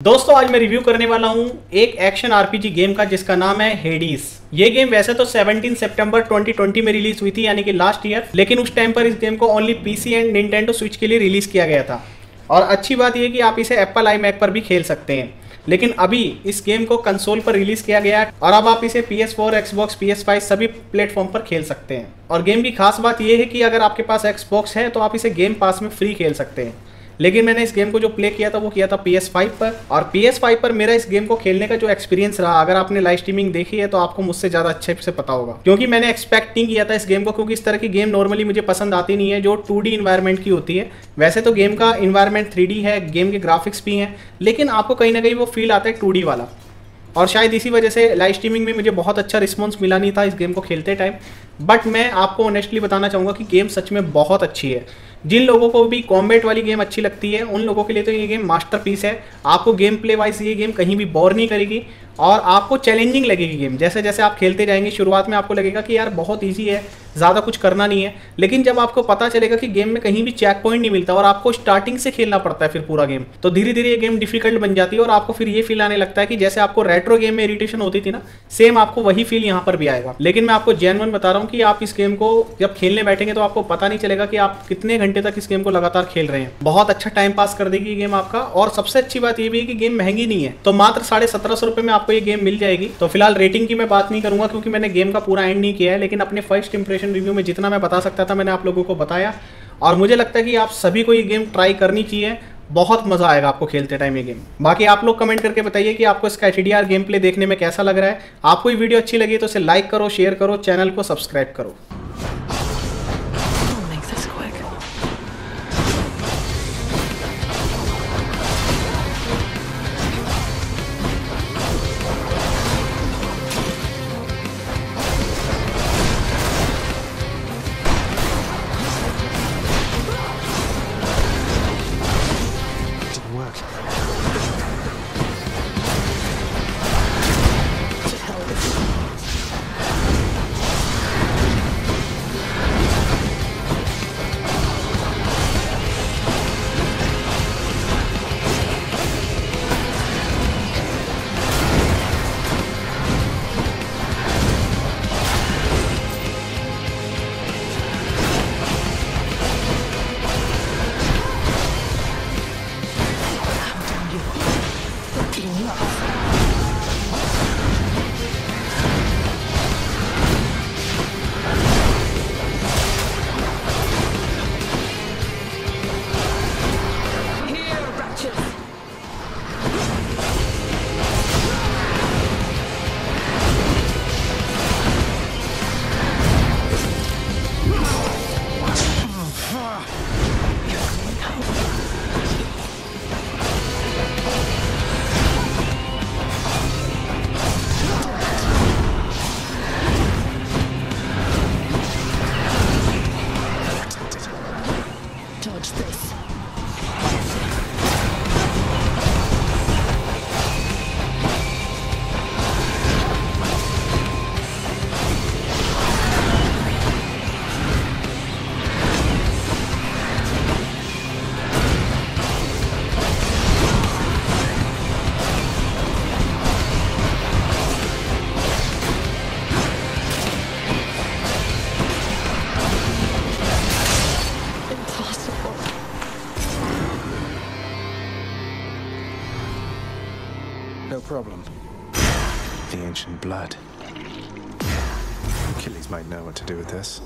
दोस्तों, आज मैं रिव्यू करने वाला हूँ एक एक्शन आरपीजी गेम का, जिसका नाम है हेडीज ये गेम वैसे तो 17 सितंबर 2020 में रिलीज़ हुई थी, यानी कि लास्ट ईयर लेकिन उस टाइम पर इस गेम को only PC and Nintendo Switch के लिए रिलीज़ किया गया था। और अच्छी बात यह कि आप इसे एप्पल आई मैक पर भी खेल सकते हैं। लेकिन अभी इस गेम को कंसोल पर रिलीज़ किया गया है, और अब आप इसे P S four Xbox P S five सभी प्लेटफॉर्म पर खेल सकते हैं। और गेम की खास बात यह है कि अगर आपके पास एक्सबॉक्स है तो आप इसे गेम पास में फ्री खेल सकते हैं। लेकिन मैंने इस गेम को जो प्ले किया था, वो किया था पी पर। और पी पर मेरा इस गेम को खेलने का जो एक्सपीरियंस रहा, अगर आपने लाइव स्ट्रीमिंग देखी है तो आपको मुझसे ज़्यादा अच्छे से पता होगा। क्योंकि मैंने एक्सपेक्ट नहीं किया था इस गेम को, क्योंकि इस तरह की गेम नॉर्मली मुझे पसंद आती नहीं है, जो टू डी की होती है। वैसे तो गेम का इन्वायरमेंट थ्री है गेम के ग्राफिक्स भी हैं, लेकिन आपको कहीं ना कहीं वो फील आता है टू वाला। और शायद इसी वजह से लाइव स्ट्रीमिंग में मुझे बहुत अच्छा रिस्पॉन्स मिला नहीं था इस गेम को खेलते टाइम बट मैं आपको ऑनेस्टली बताना चाहूँगा कि गेम सच में बहुत अच्छी है। जिन लोगों को भी कॉम्बेट वाली गेम अच्छी लगती है, उन लोगों के लिए तो ये गेम मास्टरपीस है। आपको गेम प्ले वाइज ये गेम कहीं भी बोर नहीं करेगी और आपको चैलेंजिंग लगेगी गेम जैसे जैसे आप खेलते जाएँगे, शुरुआत में आपको लगेगा कि यार बहुत ईजी है, ज़्यादा कुछ करना नहीं है। लेकिन जब आपको पता चलेगा कि गेम में कहीं भी चेक पॉइंट नहीं मिलता और आपको स्टार्टिंग से खेलना पड़ता है फिर पूरा गेम तो धीरे धीरे ये गेम डिफ़िकल्ट बन जाती है और आपको फिर ये फील आने लगता है कि जैसे आपको रेट्रो गेम में इरिटेशन होती थी ना सेम आपको वही फील यहाँ पर भी आएगा। लेकिन मैं आपको जैनवन बता रहा हूँ कि आप इस गेम को जब खेलने बैठेंगे तो आपको पता नहीं चलेगा कि आप कितने घंटे तक इस गेम को लगातार खेल रहे हैं। बहुत अच्छा टाइम पास कर देगी गेम आपका। और सबसे अच्छी बात ये भी है कि गेम महँगी नहीं है। तो मात्र साढ़े सत्रह सौ रुपए में आपको ये गेम मिल जाएगी। तो फ़िलहाल रेटिंग की मैं बात नहीं करूँगा क्योंकि मैंने गेम का पूरा एंड नहीं किया है, लेकिन अपने फ़र्स्ट इंप्रेशन रिव्यू में जितना मैं बता सकता था मैंने आप लोगों को बताया। और मुझे लगता है कि आप सभी को ये गेम ट्राई करनी चाहिए। बहुत मज़ा आएगा आपको खेलते टाइम ये गेम बाकी आप लोग कमेंट करके बताइए कि आपको इसका एच गेम प्ले देखने में कैसा लग रहा है. आपको ये वीडियो अच्छी लगी तो इसे लाइक करो शेयर करो चैनल को सब्सक्राइब करो. No problem. The ancient blood. Achilles might know what to do with this.